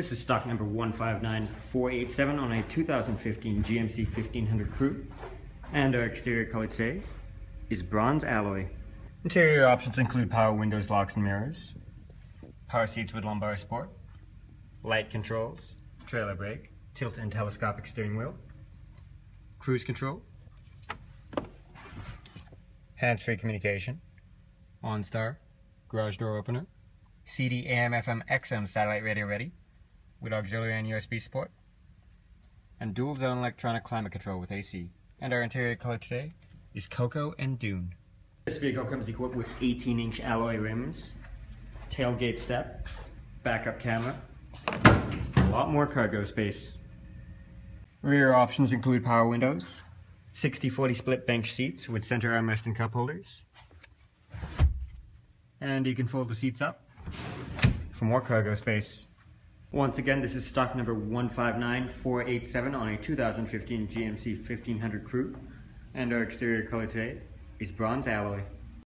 This is stock number 159487 on a 2015 GMC 1500 Crew. And our exterior color today is bronze alloy. Interior options include power windows, locks, and mirrors, power seats with lumbar support, light controls, trailer brake, tilt and telescopic steering wheel, cruise control, hands-free communication, OnStar, garage door opener, CD, AM, FM, XM satellite radio ready with auxiliary and USB support, and dual zone electronic climate control with AC. And our interior color today is Cocoa and Dune. This vehicle comes equipped with 18 inch alloy rims, tailgate step, backup camera, a lot more cargo space. Rear options include power windows, 60-40 split bench seats with center armrest and cup holders. And you can fold the seats up for more cargo space. Once again, this is stock number 159487 on a 2015 GMC 1500 Crew. And our exterior color today is bronze alloy.